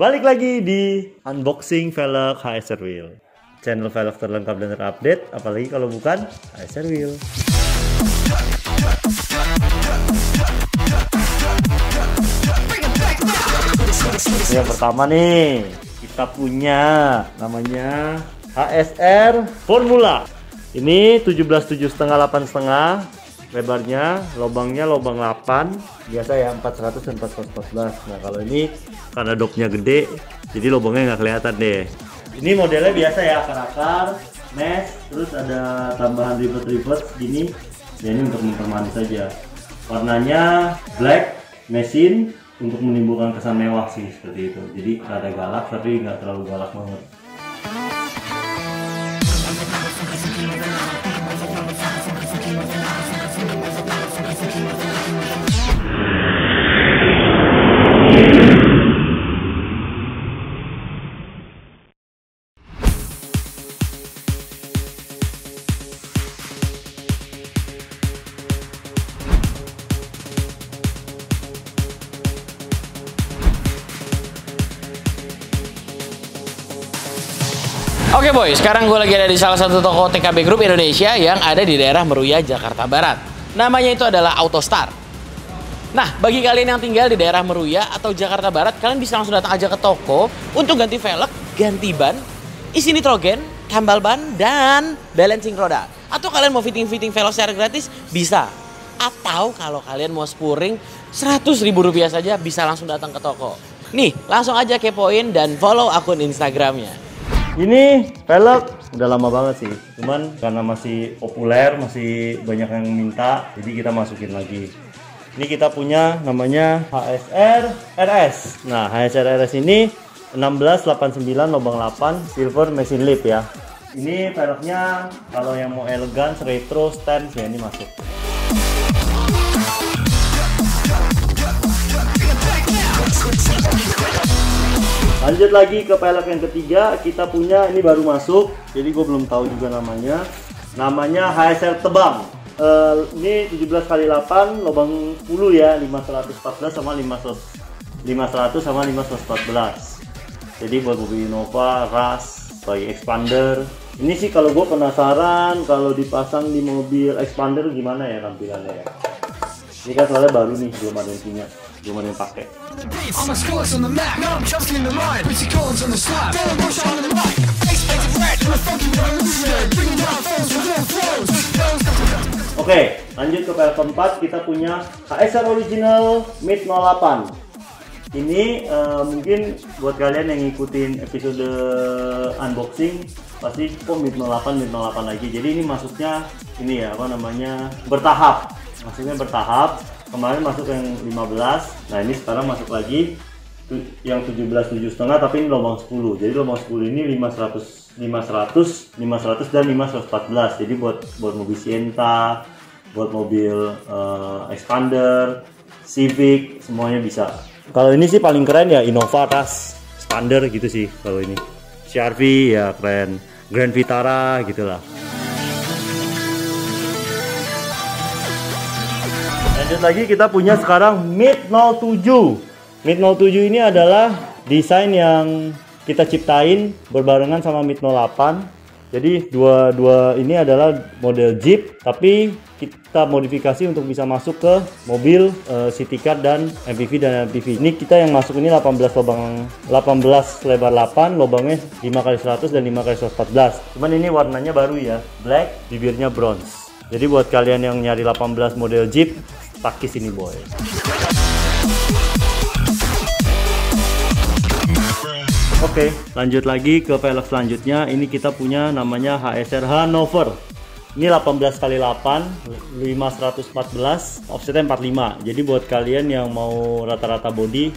Balik lagi di unboxing velg HSR Wheel. Channel velg terlengkap dan terupdate, apalagi kalau bukan HSR Wheel. Yang pertama nih, kita punya namanya HSR Formula. Ini 17,7 setengah 8 setengah lebarnya, lubangnya lubang 8 biasa ya 400 dan 414 nah kalau ini karena dopnya gede jadi lubangnya nggak kelihatan deh. Ini modelnya biasa ya akar-akar mesh terus ada tambahan ribet-ribet gini. Ya ini untuk mempermanis saja warnanya black mesin untuk menimbulkan kesan mewah sih seperti itu. Jadi rada galak tapi nggak terlalu galak banget Oke boy, sekarang gue lagi ada di salah satu toko TKB Group Indonesia yang ada di daerah Meruya, Jakarta Barat. Namanya itu adalah Autostar. Nah, bagi kalian yang tinggal di daerah Meruya atau Jakarta Barat, kalian bisa langsung datang aja ke toko untuk ganti velg, ganti ban, isi nitrogen, tambal ban, dan balancing roda. Atau kalian mau fitting-fitting velg secara gratis, bisa. Atau kalau kalian mau spuring, 100 ribu rupiah saja bisa langsung datang ke toko. Nih, langsung aja kepoin dan follow akun Instagramnya. Ini velg udah lama banget sih, cuman karena masih populer, masih banyak yang minta, jadi kita masukin lagi. Ini kita punya namanya HSR RS. Nah, HSR RS ini 1689 lubang 8 silver mesin lip ya. Ini velgnya kalau yang mau elegan, retro, stand ya ini masuk. Lanjut lagi ke pelek yang ketiga, kita punya ini baru masuk, jadi gue belum tahu juga namanya. Namanya HSR Tebang. Uh, ini 17 kali 8 lubang 10 ya, 514 sama 500 500 sama 514. Jadi buat mobil Innova, RAS, sebagai expander. Ini sih kalau gue penasaran kalau dipasang di mobil expander gimana ya tampilannya ya. Ini kan soalnya baru nih, belum ada yang belum ada yang pakai? Oke, lanjut ke PL keempat. Kita punya HSR original Mid 08. Ini uh, mungkin buat kalian yang ngikutin episode unboxing pasti kok Mid 08 Mid 08 lagi. Jadi ini masuknya ini ya apa namanya bertahap. Maksudnya bertahap kemarin masuk yang 15 nah ini sekarang masuk lagi yang 17 7 setengah tapi ini lubang 10 jadi lubang 10 ini 500 500 500 dan 514 jadi buat buat mobil Sienta buat mobil uh, expander Civic semuanya bisa. Kalau ini sih paling keren ya Innova Tas Expander gitu sih kalau ini. CRV ya keren. Grand Vitara gitulah Lanjut lagi kita punya sekarang Mid 07. Mid 07 ini adalah desain yang kita ciptain berbarengan sama Mid 08. Jadi dua dua ini adalah model Jeep tapi kita modifikasi untuk bisa masuk ke mobil uh, city car dan MPV dan MPV. Ini kita yang masuk ini 18 lubang 18 lebar 8, lubangnya 5 kali 100 dan 5 kali 114. Cuman ini warnanya baru ya, black, bibirnya bronze. Jadi buat kalian yang nyari 18 model Jeep takis ini boy Oke, lanjut lagi ke velg selanjutnya. Ini kita punya namanya HSR Hanover. Ini 18 kali 8, 514, offsetnya 45. Jadi buat kalian yang mau rata-rata body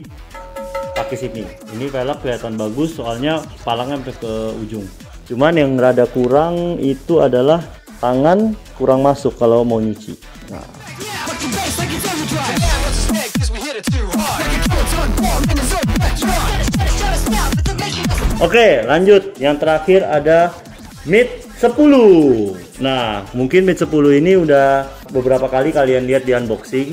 pakai sini. Ini velg kelihatan bagus soalnya palangnya sampai ke ujung. Cuman yang rada kurang itu adalah tangan kurang masuk kalau mau nyuci. Nah, Oke, lanjut. Yang terakhir ada Mid 10. Nah, mungkin Mid 10 ini udah beberapa kali kalian lihat di unboxing.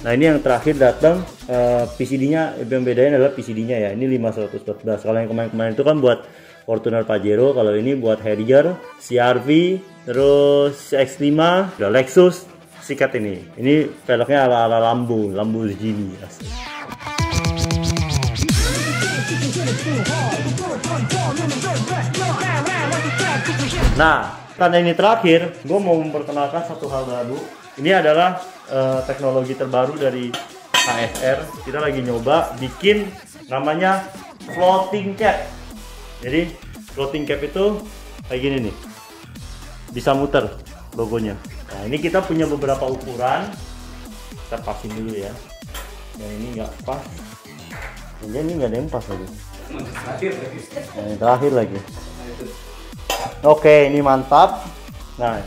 Nah ini yang terakhir datang uh, PCD-nya yang bedanya adalah PCD-nya ya. Ini 5114. Kalau yang kemarin-kemarin itu kan buat Fortuner Pajero, kalau ini buat Harrier, CRV, terus X5, udah Lexus, sikat ini. Ini velgnya ala-ala Lambo, Lamborghini. Asli. Nah, karena ini terakhir, gue mau memperkenalkan satu hal baru. Ini adalah uh, teknologi terbaru dari HSR. Kita lagi nyoba bikin namanya floating cap. Jadi floating cap itu kayak gini nih, bisa muter logonya. Nah ini kita punya beberapa ukuran. Kita pasin dulu ya. Yang ini nggak pas. Ini nggak ada yang pas lagi. Nah, yang terakhir lagi. Oke, ini mantap. Nah,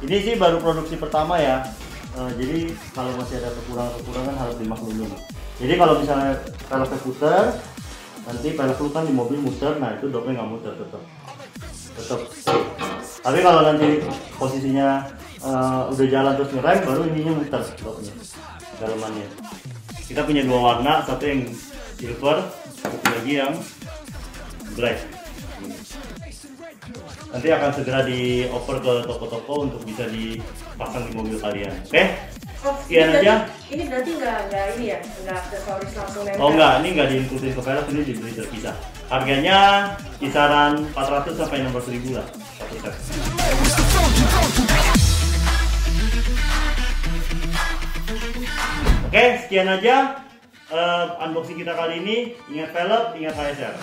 ini sih baru produksi pertama ya. Uh, jadi kalau masih ada kekurangan-kekurangan harus dimaklumi. Jadi kalau misalnya kalau putar, nanti pelek lu kan di mobil muter, nah itu doknya nggak muter tetap. Tetap. Tapi kalau nanti posisinya uh, udah jalan terus ngerem, baru ininya muter doknya, dalamannya. Kita punya dua warna, satu yang silver, satu lagi yang black nanti akan segera dioper ke toko-toko untuk bisa dipasang di mobil kalian oke? Okay? Oh, sekian ini aja berarti- Ini berarti nggak nggak ini ya, nggak aksesoris langsung nempel. oh enggak ini enggak diinputin ke velg ini dibeli terpisah harganya kisaran 400 sampai 600 ribu lah satu set. Oke, sekian aja eh, unboxing kita kali ini. Ingat velg, ingat HSR.